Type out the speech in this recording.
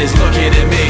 is looking at me.